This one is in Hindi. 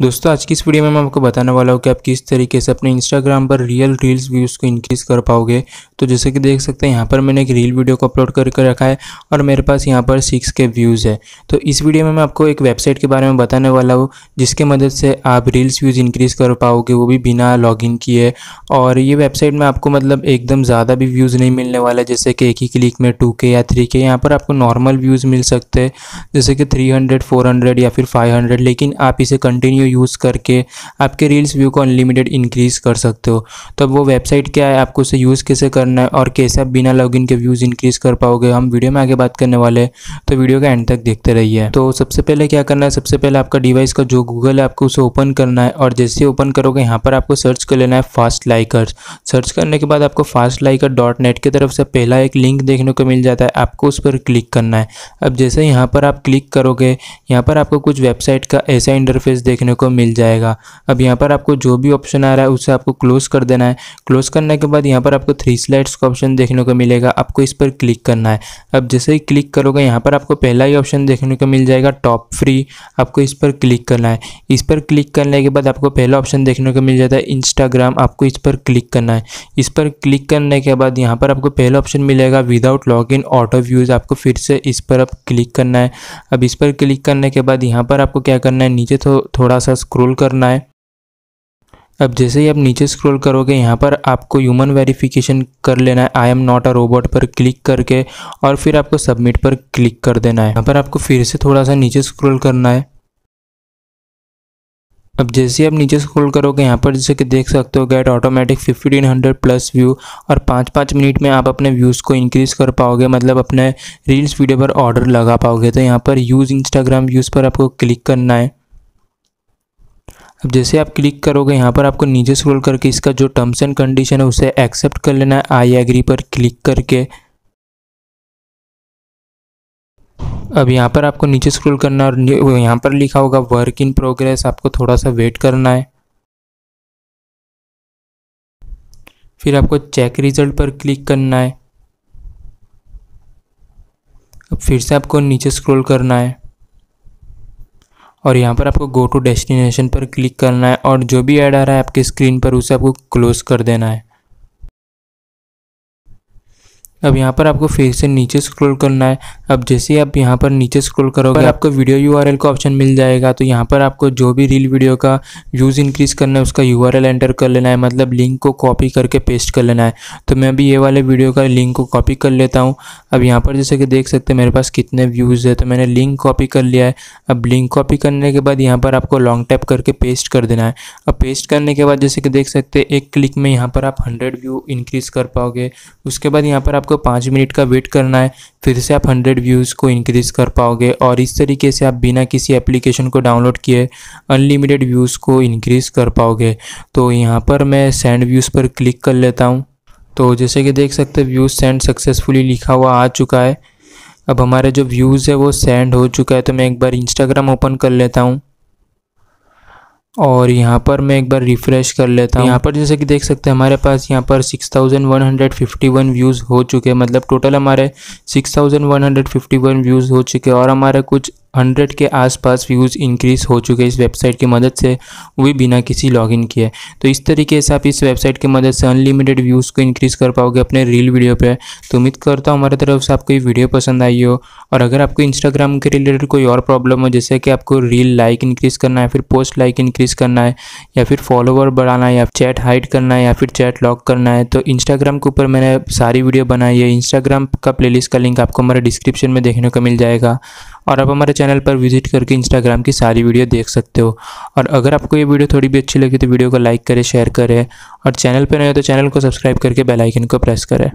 दोस्तों, आज की इस वीडियो में मैं आपको बताने वाला हूँ कि आप किस तरीके से अपने इंस्टाग्राम पर रियल रील्स व्यूज़ को इंक्रीज कर पाओगे। तो जैसे कि देख सकते हैं, यहाँ पर मैंने एक रील वीडियो को अपलोड करके रखा है और मेरे पास यहाँ पर सिक्स के व्यूज़ है। तो इस वीडियो में मैं आपको एक वेबसाइट के बारे में बताने वाला हूँ, जिसके मदद से आप रील्स व्यूज़ इंक्रीज़ कर पाओगे, वो भी बिना लॉगिन किए। और ये वेबसाइट में आपको मतलब एकदम ज़्यादा भी व्यूज़ नहीं मिलने वाला जैसे कि एक ही क्लिक में टू या थ्री के यहाँ पर आपको नॉर्मल व्यूज़ मिल सकते हैं, जैसे कि थ्री हंड्रेड या फिर फाइव लेकिन आप इसे कंटिन्यू वीडियो यूज़ करके आपके रील्स व्यू को अनलिमिटेड इंक्रीज़ कर सकते हो। तो वो वेबसाइट क्या है? आपको उसे यूज़ कैसे करना है और कैसे आप बिना लॉगिन के व्यूज़ इंक्रीज़ कर पाओगे? हम वीडियो में आगे बात करने वाले हैं। तो वीडियो का एंड तक देखते रहिए। तो सबसे पहले क्या करना है? सबसे पहले आपका डिवाइस का जो गूगल है आपको उसे ओपन करना है और जैसे ओपन करोगे, यहाँ पर आपको सर्च कर लेना है फास्ट लाइकर्स सर्च करने के बाद आपको फास्ट लाइकर डॉट नेट की तरफ़ से पहला एक लिंक देखने को मिल जाता है। आपको उस पर क्लिक करना है। अब जैसे यहाँ पर आप क्लिक करोगे, यहाँ पर आपको कुछ वेबसाइट का ऐसा इंटरफेस देखने को मिल जाएगा। अब यहाँ पर आपको जो भी ऑप्शन आ रहा है उसे आपको क्लोज कर देना है। क्लोज करने के बाद यहाँ पर आपको थ्री स्लाइड्स का ऑप्शन देखने को मिलेगा। आपको इस पर क्लिक करना है। अब जैसे ही क्लिक करोगे यहाँ पर आपको पहला ही ऑप्शन देखने को मिल जाएगा टॉप फ्री आपको इस पर क्लिक करना है। इस पर क्लिक करने के बाद आपको पहला ऑप्शन देखने को मिल जाता है इंस्टाग्राम आपको इस पर क्लिक करना है। इस पर क्लिक करने के बाद यहाँ पर आपको पहला ऑप्शन मिलेगा without log in auto views आपको फिर से इस पर अब क्लिक करना है। अब इस पर क्लिक करने के बाद यहाँ पर आपको क्या करना है नीचे थो, थोड़ा सा स्क्रोल करना है। अब जैसे ही आप नीचे स्क्रॉल करोगे, यहाँ पर आपको ह्यूमन वेरिफिकेशन कर लेना है। I am not a robot पर क्लिक करके और फिर आपको सबमिट पर क्लिक कर देना है। यहाँ पर आपको फिर से थोड़ा सा नीचे स्क्रॉल करना है। अब जैसे ही आप नीचे स्क्रॉल करोगे, यहाँ पर जैसे कि देख सकते हो get automatic fifteen hundred plus view और पाँच पाँच मिनट में आप अपने व्यूज़ को इंक्रीज़ कर पाओगे मतलब अपने रील्स वीडियो पर ऑर्डर लगा पाओगे। तो यहाँ पर यूज़ इंस्टाग्राम व्यूज़ पर आपको क्लिक करना है। अब जैसे आप क्लिक करोगे, यहाँ पर आपको नीचे स्क्रॉल करके इसका जो टर्म्स एंड कंडीशन है, उसे एक्सेप्ट कर लेना है आई एग्री पर क्लिक करके। अब यहाँ पर आपको नीचे स्क्रॉल करना और यहाँ पर लिखा होगा वर्क इन प्रोग्रेस आपको थोड़ा सा वेट करना है। फिर आपको चेक रिज़ल्ट पर क्लिक करना है। अब फिर से आपको नीचे स्क्रॉल करना है। और यहाँ पर आपको गो टू डेस्टिनेशन पर क्लिक करना है और जो भी ऐड आ रहा है आपके स्क्रीन पर उसे आपको क्लोज कर देना है। अब यहाँ पर आपको फिर से नीचे स्क्रॉल करना है। अब जैसे ही आप यहाँ पर नीचे स्क्रॉल करोगे, आपको वीडियो यूआरएल का ऑप्शन मिल जाएगा। तो यहाँ पर आपको जो भी रील वीडियो का व्यूज़ इंक्रीज करना है, उसका यूआरएल एंटर कर लेना है। मतलब लिंक को कॉपी करके पेस्ट कर लेना है। तो मैं अभी ये वाले वीडियो का लिंक को कॉपी कर लेता हूँ। अब यहाँ पर जैसे कि देख सकते हैं, मेरे पास कितने व्यूज़ है। तो मैंने लिंक कॉपी कर लिया है। अब लिंक कॉपी करने के बाद यहाँ पर आपको लॉन्ग टैप करके पेस्ट कर देना है। अब पेस्ट करने के बाद जैसे कि देख सकते हैं, एक क्लिक में यहाँ पर आप हंड्रेड व्यू इंक्रीज़ कर पाओगे। उसके बाद यहाँ पर आपको पाँच मिनट का वेट करना है, फिर से आप हंड्रेड व्यूज़ को इंक्रीज़ कर पाओगे और इस तरीके से आप बिना किसी एप्लीकेशन को डाउनलोड किए अनलिमिटेड व्यूज़ को इंक्रीज़ कर पाओगे। तो यहाँ पर मैं सेंड व्यूज़ पर क्लिक कर लेता हूँ। तो जैसे कि देख सकते व्यूज़ सेंड सक्सेसफुली लिखा हुआ आ चुका है। अब हमारे जो व्यूज़ है वो सेंड हो चुका है तो मैं एक बार इंस्टाग्राम ओपन कर लेता हूँ। और यहाँ पर मैं एक बार रिफ़्रेश कर लेता हूँ। यहाँ पर जैसे कि देख सकते हैं, हमारे पास यहाँ पर 6151 व्यूज़ हो चुके हैं। मतलब टोटल हमारे 6151 व्यूज़ हो चुके हैं और हमारे कुछ हंड्रेड के आसपास व्यूज़ इंक्रीज़ हो चुके इस वेबसाइट की मदद से, वो भी बिना किसी लॉगिन किए। तो इस तरीके से आप इस वेबसाइट की मदद से अनलिमिटेड व्यूज़ को इंक्रीज़ कर पाओगे अपने रील वीडियो पे। तो उम्मीद करता हूँ हमारे तरफ़ से आपको ये वीडियो पसंद आई हो। और अगर आपको इंस्टाग्राम के रिलेटेड कोई और प्रॉब्लम हो, जैसे कि आपको रील लाइक इंक्रीज़ करना है, फिर पोस्ट लाइक इंक्रीज़ करना है, या फिर फॉलोवर बढ़ाना है, या चैट हाइड करना है, या फिर चैट लॉक करना है तो इंस्टाग्राम के ऊपर मैंने सारी वीडियो बनाई है। इंस्टाग्राम का प्लेलिस्ट का लिंक आपको हमारे डिस्क्रिप्शन में देखने को मिल जाएगा। और आप हमारे चैनल पर विज़िट करके इंस्टाग्राम की सारी वीडियो देख सकते हो। और अगर आपको ये वीडियो थोड़ी भी अच्छी लगी तो वीडियो को लाइक करें शेयर करें और चैनल पर नहीं हो तो चैनल को सब्सक्राइब करके बेलाइकन को प्रेस करें।